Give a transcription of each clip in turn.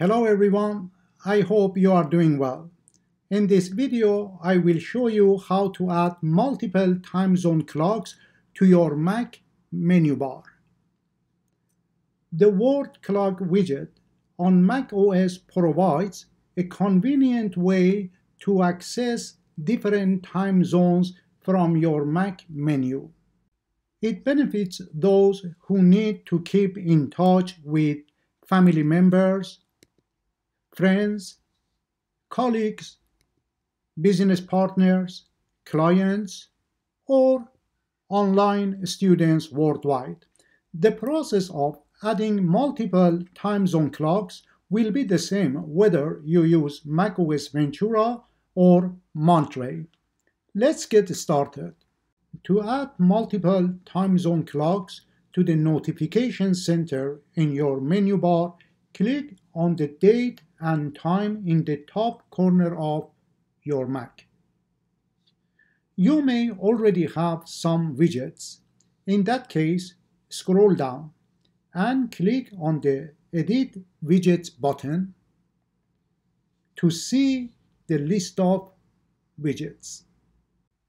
Hello everyone, I hope you are doing well. In this video, I will show you how to add multiple time zone clocks to your Mac menu bar. The World Clock widget on Mac OS provides a convenient way to access different time zones from your Mac menu. It benefits those who need to keep in touch with family members, friends, colleagues, business partners, clients, or online students worldwide. The process of adding multiple time zone clocks will be the same whether you use macOS Ventura or Monterey. Let's get started. To add multiple time zone clocks to the notification center in your menu bar, click on the date and time in the top corner of your Mac. You may already have some widgets. In that case, scroll down and click on the Edit Widgets button to see the list of widgets.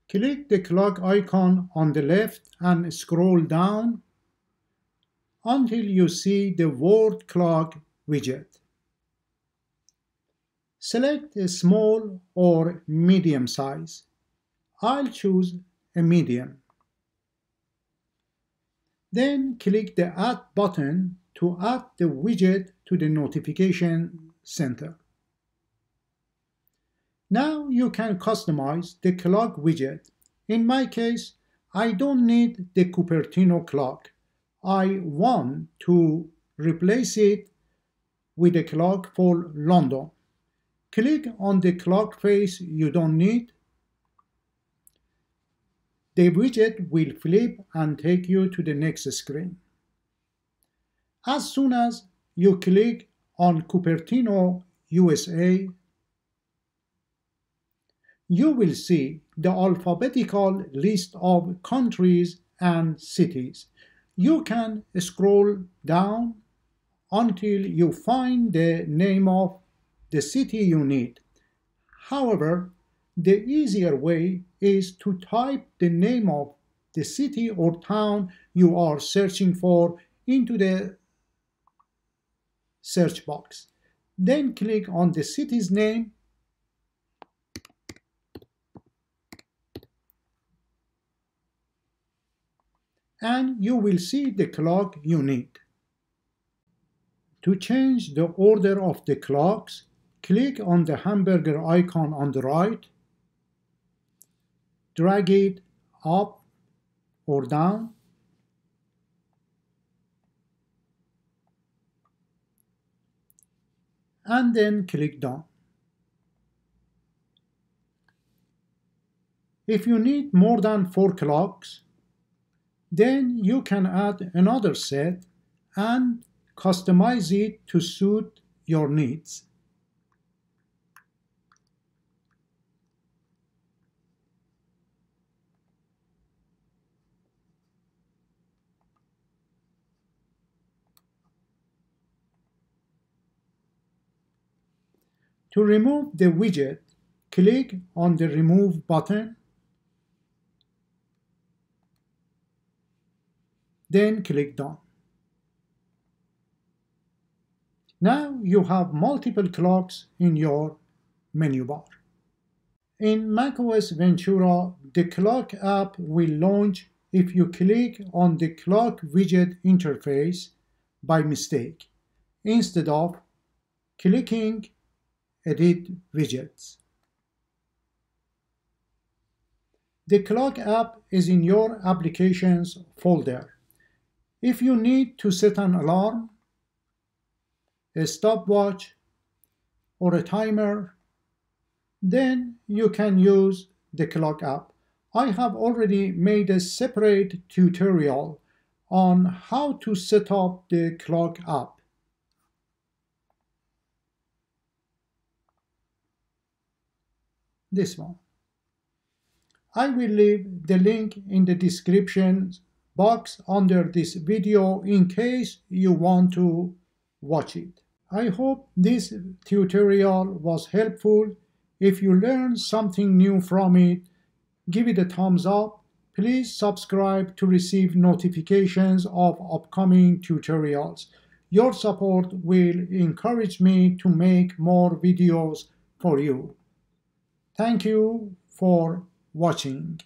Click the clock icon on the left and scroll down until you see the World Clock widget. Select a small or medium size. I'll choose a medium. Then click the Add button to add the widget to the notification center. Now you can customize the clock widget. In my case, I don't need the Cupertino clock. I want to replace it with a clock for London. Click on the clock face you don't need. The widget will flip and take you to the next screen. As soon as you click on Cupertino USA you will see the alphabetical list of countries and cities. You can scroll down until you find the name of the city you need. However, the easier way is to type the name of the city or town you are searching for into the search box. Then click on the city's name and you will see the clock you need. To change the order of the clocks, click on the hamburger icon on the right, drag it up or down, and then click done. If you need more than four clocks, then you can add another set and customize it to suit your needs. To remove the widget, click on the Remove button then click Done. Now you have multiple clocks in your menu bar. In macOS Ventura, the clock app will launch if you click on the clock widget interface by mistake, instead of clicking Edit Widgets. The clock app is in your Applications folder if you need to set an alarm, a stopwatch, or a timer, then you can use the clock app. I have already made a separate tutorial on how to set up the clock app. This one. I will leave the link in the description box under this video in case you want to watch it. I hope this tutorial was helpful. If you learned something new from it, give it a thumbs up. Please subscribe to receive notifications of upcoming tutorials. Your support will encourage me to make more videos for you. Thank you for watching.